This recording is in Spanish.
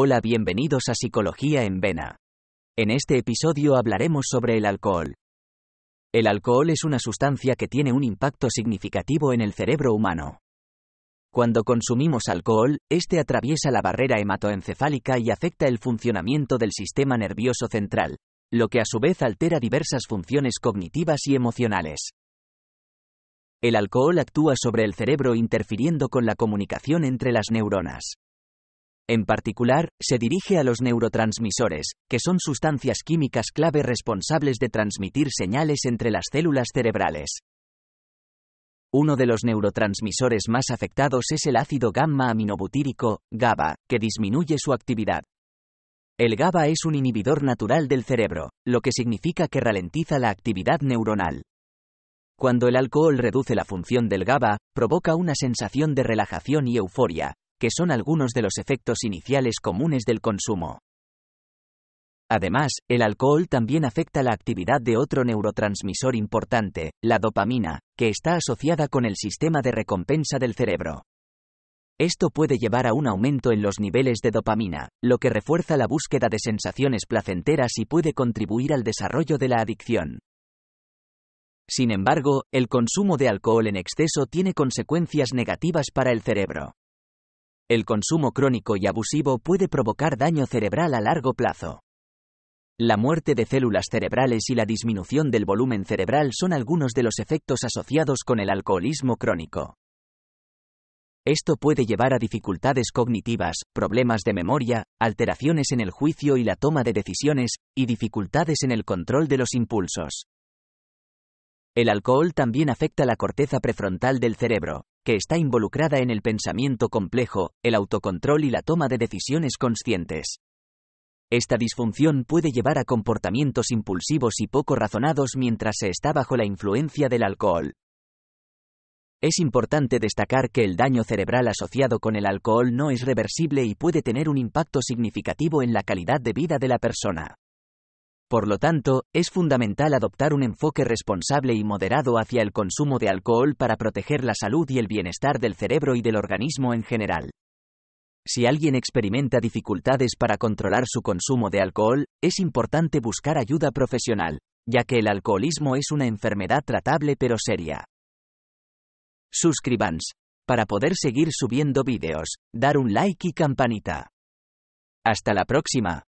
Hola, bienvenidos a Psicología en Vena. En este episodio hablaremos sobre el alcohol. El alcohol es una sustancia que tiene un impacto significativo en el cerebro humano. Cuando consumimos alcohol, este atraviesa la barrera hematoencefálica y afecta el funcionamiento del sistema nervioso central, lo que a su vez altera diversas funciones cognitivas y emocionales. El alcohol actúa sobre el cerebro interfiriendo con la comunicación entre las neuronas. En particular, se dirige a los neurotransmisores, que son sustancias químicas clave responsables de transmitir señales entre las células cerebrales. Uno de los neurotransmisores más afectados es el ácido gamma-aminobutírico, GABA, que disminuye su actividad. El GABA es un inhibidor natural del cerebro, lo que significa que ralentiza la actividad neuronal. Cuando el alcohol reduce la función del GABA, provoca una sensación de relajación y euforia, que son algunos de los efectos iniciales comunes del consumo. Además, el alcohol también afecta la actividad de otro neurotransmisor importante, la dopamina, que está asociada con el sistema de recompensa del cerebro. Esto puede llevar a un aumento en los niveles de dopamina, lo que refuerza la búsqueda de sensaciones placenteras y puede contribuir al desarrollo de la adicción. Sin embargo, el consumo de alcohol en exceso tiene consecuencias negativas para el cerebro. El consumo crónico y abusivo puede provocar daño cerebral a largo plazo. La muerte de células cerebrales y la disminución del volumen cerebral son algunos de los efectos asociados con el alcoholismo crónico. Esto puede llevar a dificultades cognitivas, problemas de memoria, alteraciones en el juicio y la toma de decisiones, y dificultades en el control de los impulsos. El alcohol también afecta la corteza prefrontal del cerebro, que está involucrada en el pensamiento complejo, el autocontrol y la toma de decisiones conscientes. Esta disfunción puede llevar a comportamientos impulsivos y poco razonados mientras se está bajo la influencia del alcohol. Es importante destacar que el daño cerebral asociado con el alcohol no es reversible y puede tener un impacto significativo en la calidad de vida de la persona. Por lo tanto, es fundamental adoptar un enfoque responsable y moderado hacia el consumo de alcohol para proteger la salud y el bienestar del cerebro y del organismo en general. Si alguien experimenta dificultades para controlar su consumo de alcohol, es importante buscar ayuda profesional, ya que el alcoholismo es una enfermedad tratable pero seria. Suscríbanse. Para poder seguir subiendo vídeos, dar un like y campanita. Hasta la próxima.